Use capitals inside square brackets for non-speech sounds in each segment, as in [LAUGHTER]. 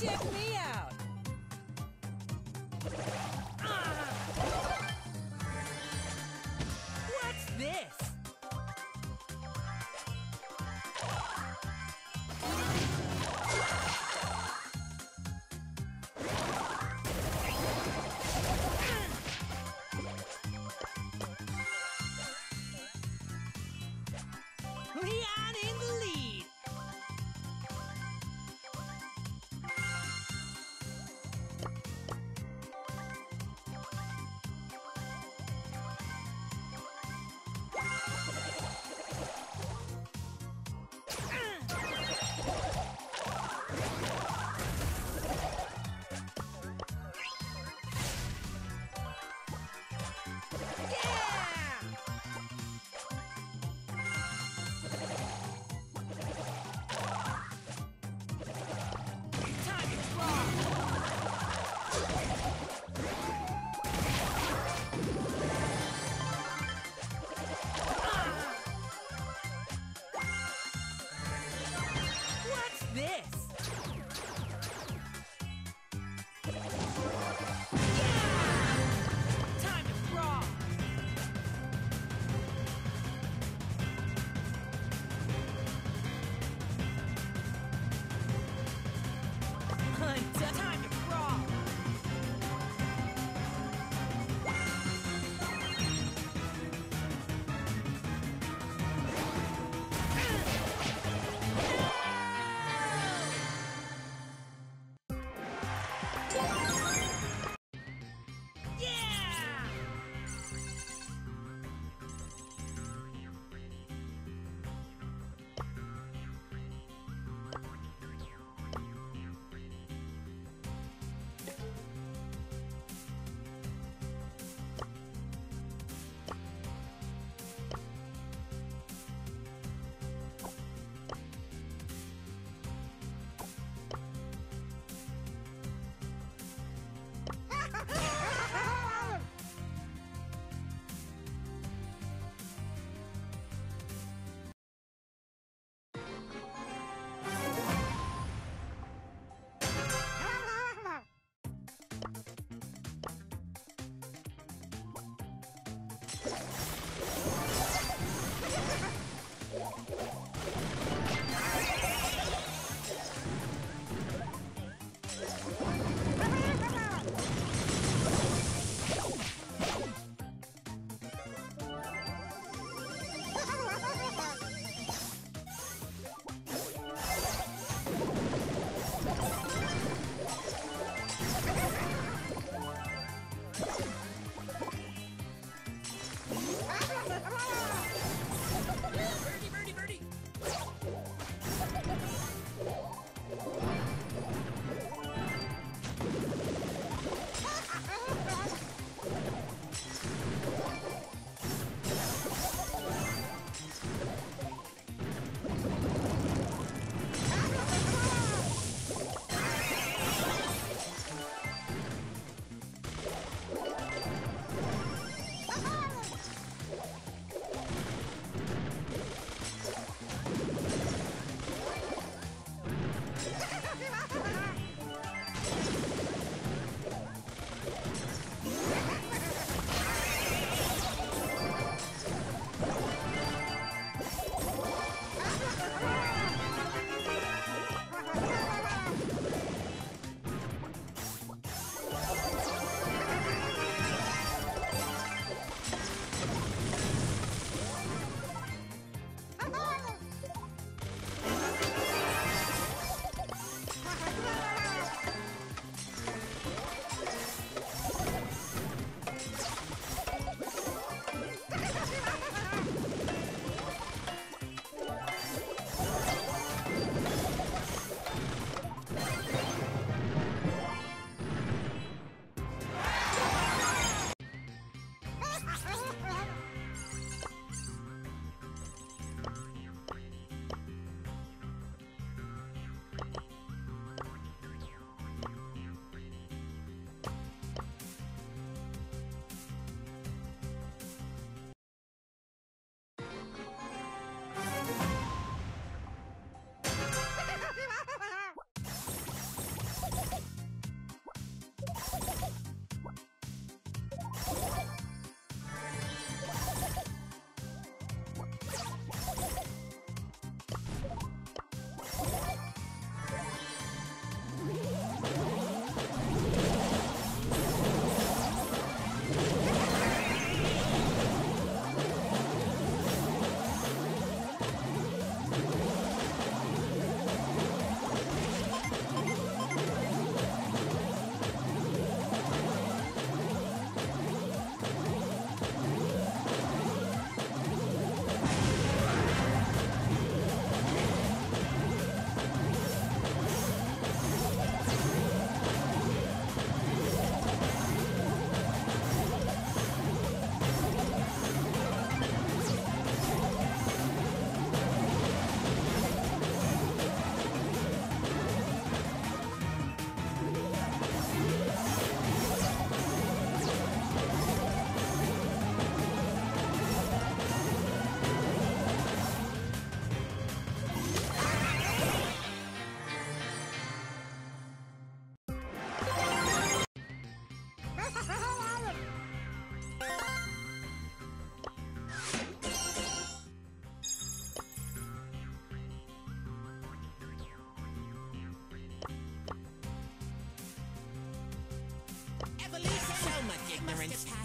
Check me out. This?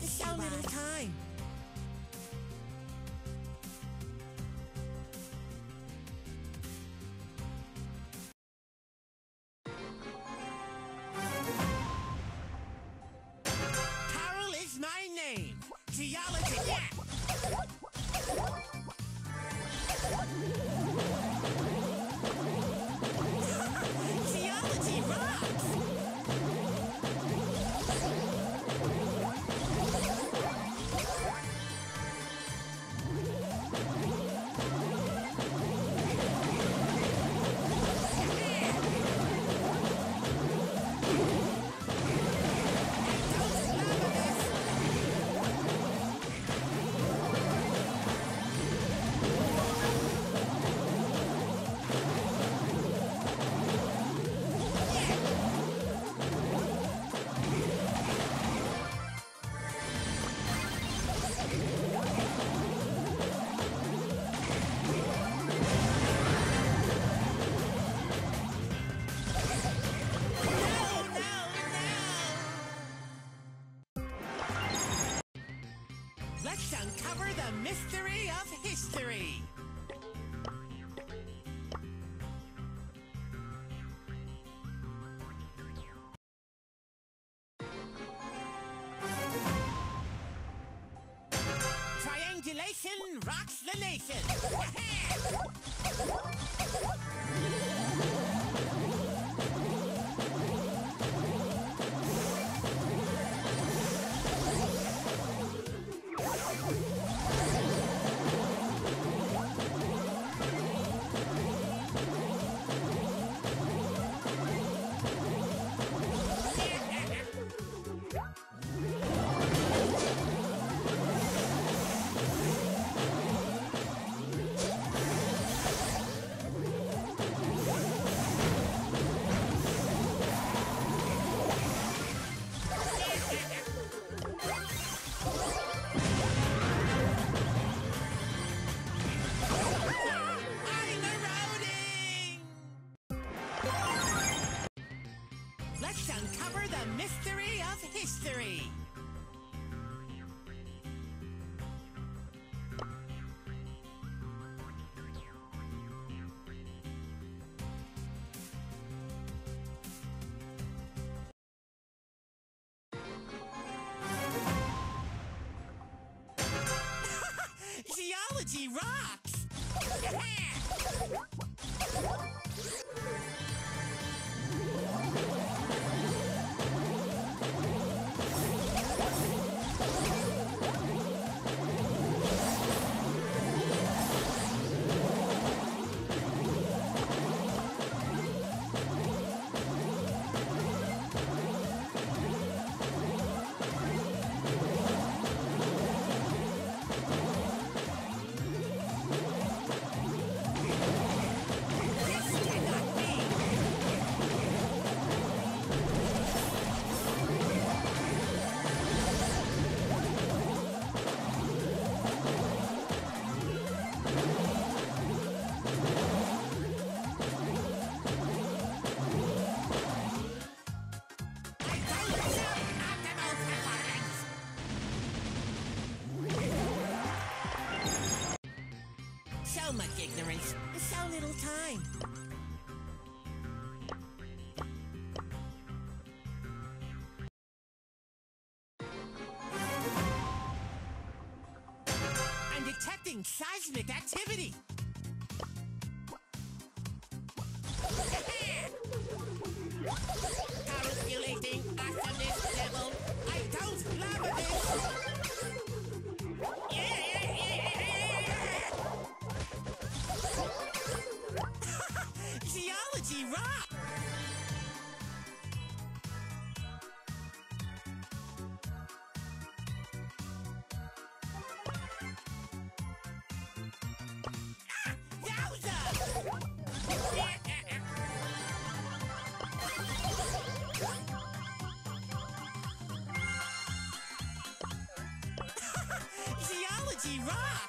some time. uncover the mystery of history. Triangulation rocks the nation. [LAUGHS] so much ignorance, so little time. rock.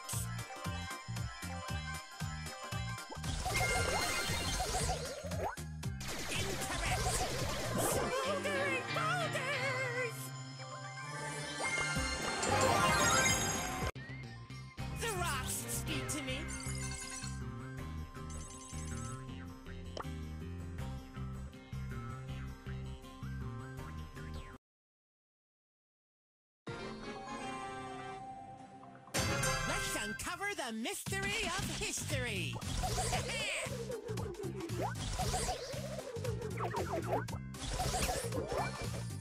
uncover the mystery of history. [LAUGHS]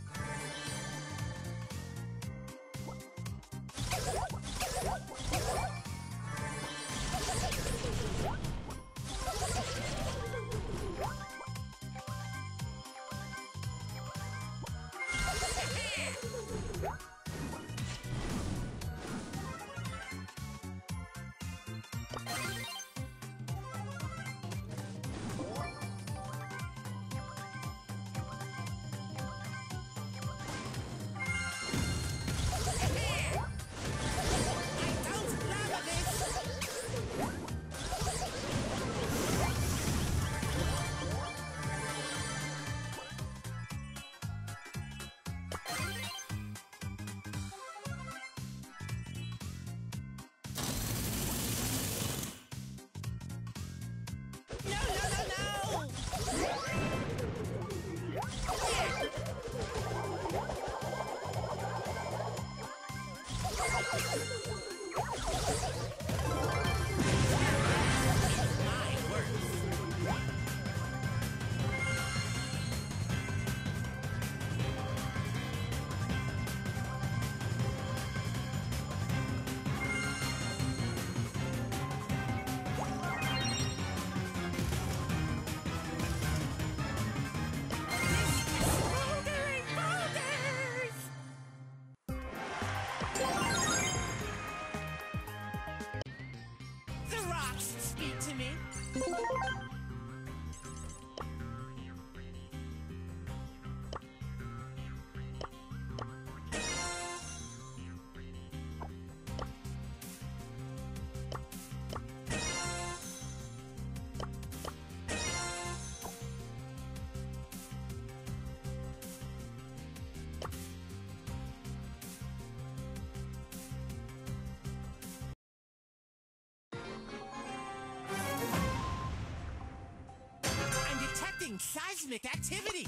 seismic activity.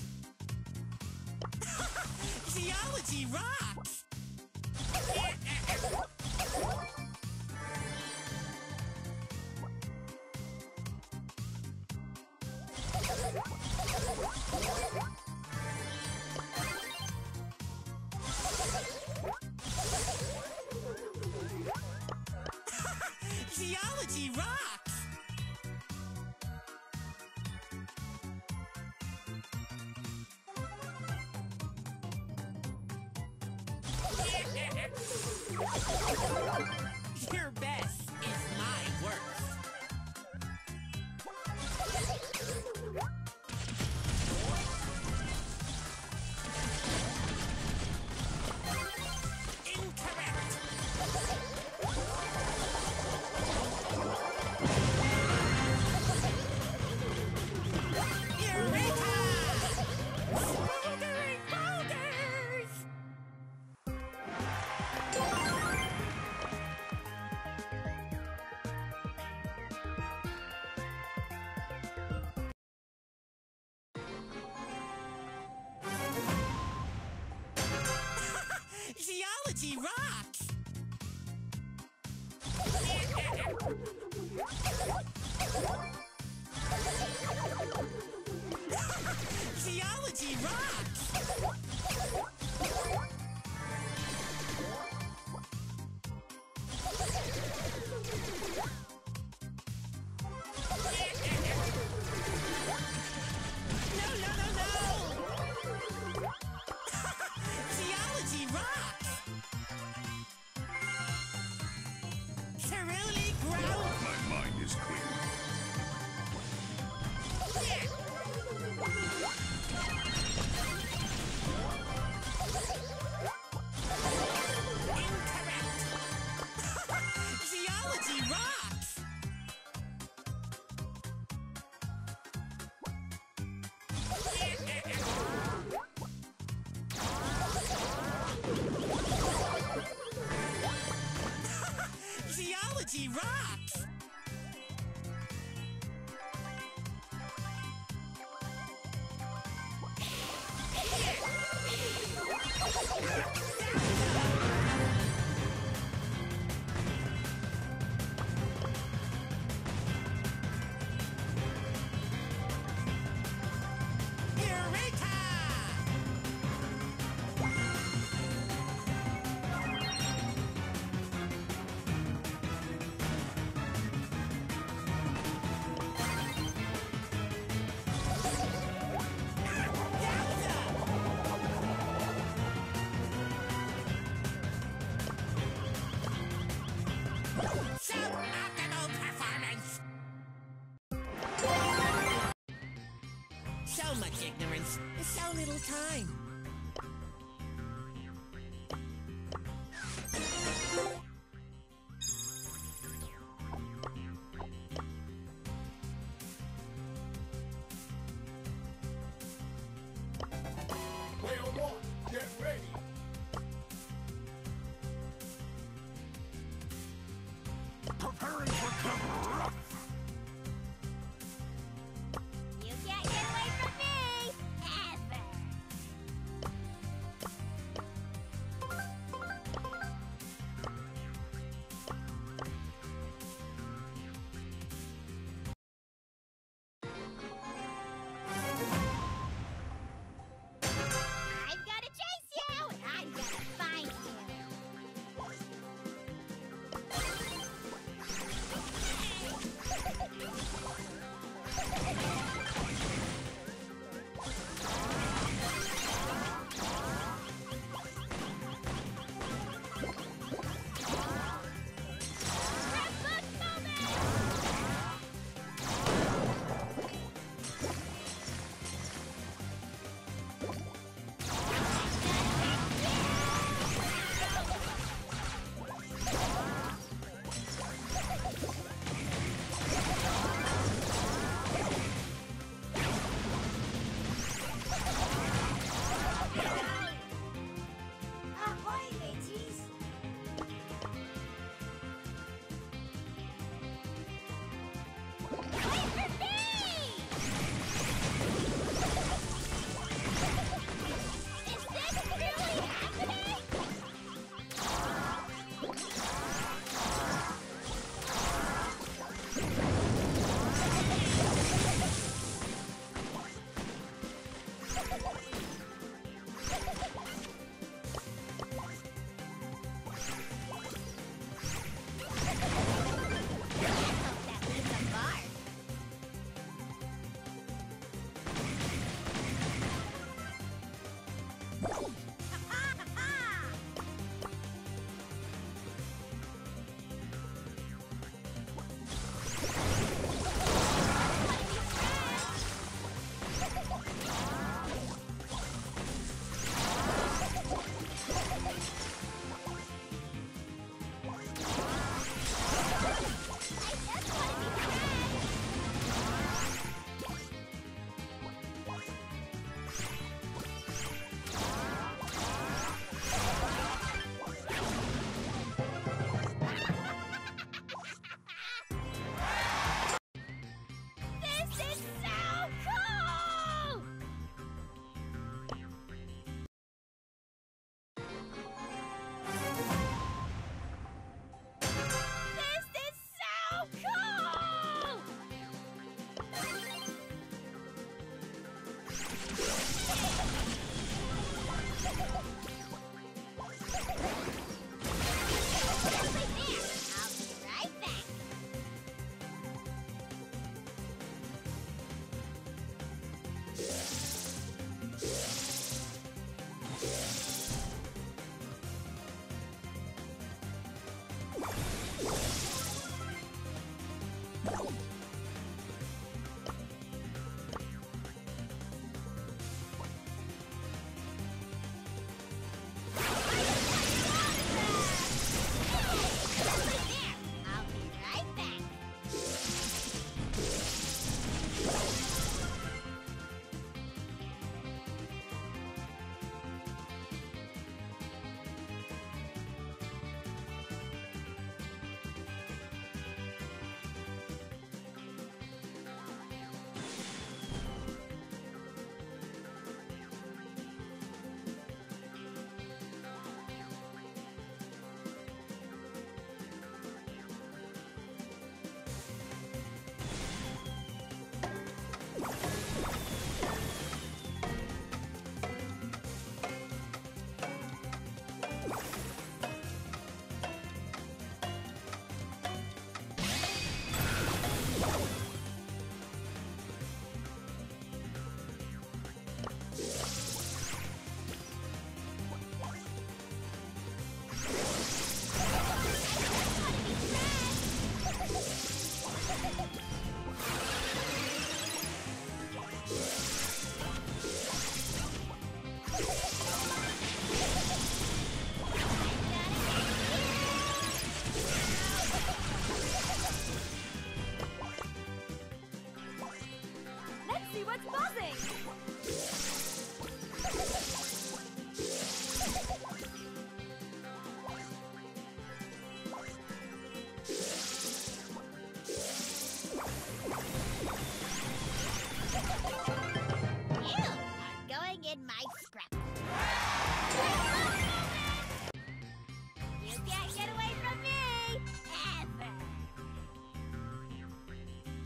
[LAUGHS] Geology rocks! [LAUGHS] You're Geology rocks! little time.